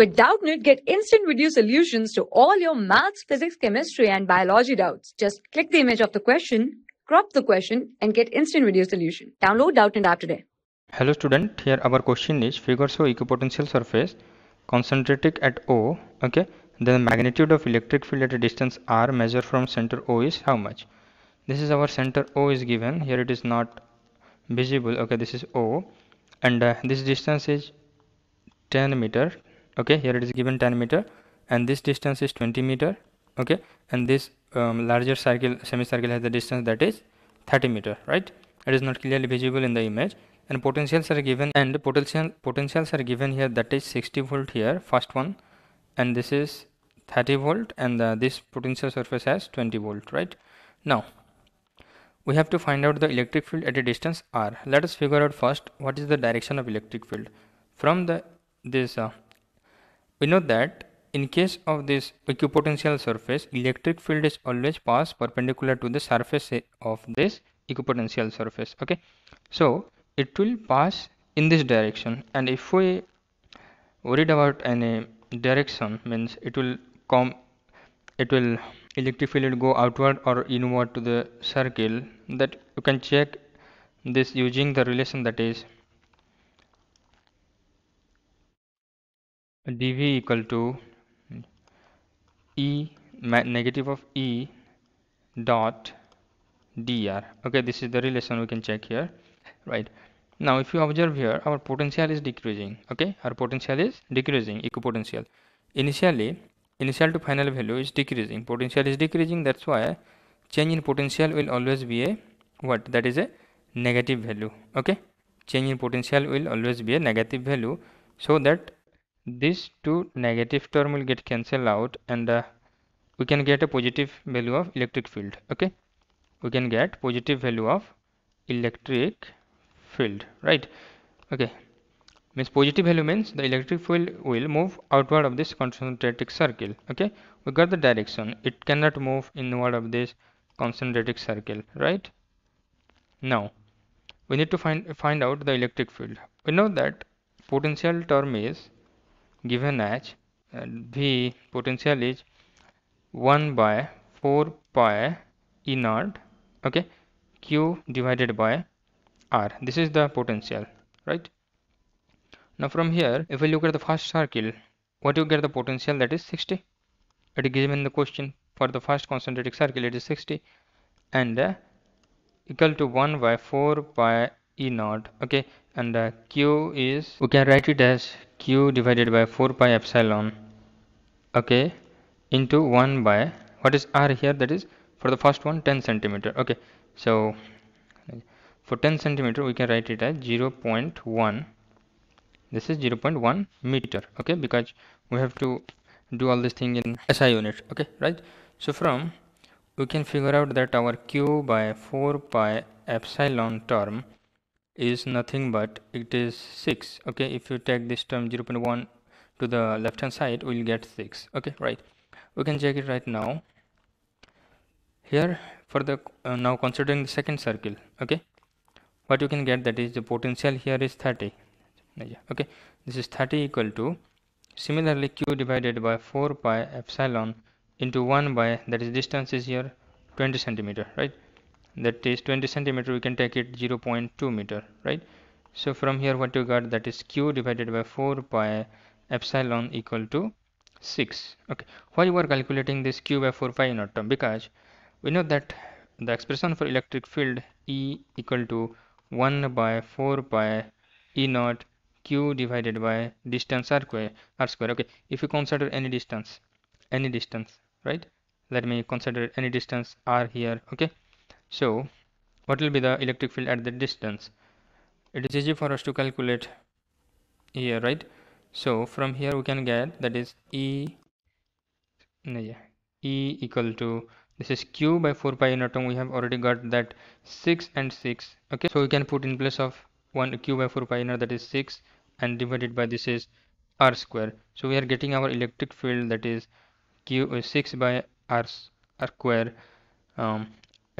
With Doubtnut, get instant video solutions to all your maths, physics, chemistry, and biology doubts. Just click the image of the question, crop the question, and get instant video solution. Download Doubtnut app today. Hello student, here our question is figure show equipotential surface concentrated at O, okay, the magnitude of electric field at a distance R measured from center O is how much? This is our center O is given, here it is not visible, okay, this is O and uh, this distance is 10 meter, okay, here it is given 10 meter and this distance is 20 meter, okay, and this um, larger circle, semicircle has the distance that is 30 meter, right? It is not clearly visible in the image. And potentials are given and potential potentials are given here that is 60 volt here first one. And this is 30 volt and uh, this potential surface has 20 volt right? Now we have to find out the electric field at a distance r. Let us figure out first what is the direction of electric field. From the this uh, we know that in case of this equipotential surface electric field is always pass perpendicular to the surface of this equipotential surface okay? So it will pass in this direction and if we worried about any direction means it will come it will electric field go outward or inward to the circle that you can check this using the relation that is dv equal to e negative of e dot dr. Okay this is the relation we can check here right? Now if you observe here our potential is decreasing okay? Our potential is decreasing equipotential. Initially initial to final value is decreasing. Potential is decreasing that's why change in potential will always be a what? That is a negative value okay? Change in potential will always be a negative value so that this two negative term will get cancelled out and uh, we can get a positive value of electric field okay? We can get positive value of electric field right? Okay. Means positive value means the electric field will move outward of this concentric circle okay? We got the direction. It cannot move inward of this concentric circle right? Now we need to find find out the electric field. We know that potential term is given as v potential is 1 by 4 pi e naught okay? Q divided by r. This is the potential right? Now from here if we look at the first circle what you get the potential that is 60 it is given in the question. For the first concentric circle it is 60 and uh, equal to 1 by 4 by e naught okay? And uh, q is we can write it as q divided by 4 pi epsilon okay into 1 by what is r here? That is for the first one 10 centimeter okay. So for 10 centimeter we can write it as 0.1 this is 0.1 meter okay because we have to do all this thing in SI unit okay right? So from we can figure out that our q by 4 pi epsilon term is nothing but it is 6 okay? If you take this term 0.1 to the left hand side we'll get 6 okay? Right. We can check it right now. Here for the uh, now considering the second circle okay? What you can get that is the potential here is 30 okay? This is 30 equal to similarly q divided by 4 pi epsilon into 1 by that is distance is here 20 centimeter right that is 20 centimeter we can take it 0.2 meter right? So from here what you got that is q divided by 4 pi epsilon equal to 6 okay. Why you are calculating this q by 4 pi in our term because we know that the expression for electric field e equal to 1 by 4 pi E naught Q divided by distance R square, R square. Okay, if you consider any distance, any distance, right? Let me consider any distance R here. Okay, so what will be the electric field at the distance? It is easy for us to calculate here, right? So from here we can get that is E, yeah, E equal to this is q by 4 pi term we have already got that 6 and 6 okay so we can put in place of 1 q by 4 pi that is 6 and divided by this is r square so we are getting our electric field that is q is 6 by r, r square um,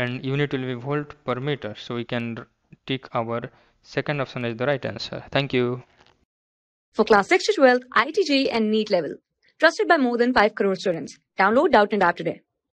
and unit will be volt per meter so we can tick our second option as the right answer thank you For class 6 to 12, IIT JEE and NEET level. Trusted by more than 5 crore students. Download Doubtnut app today.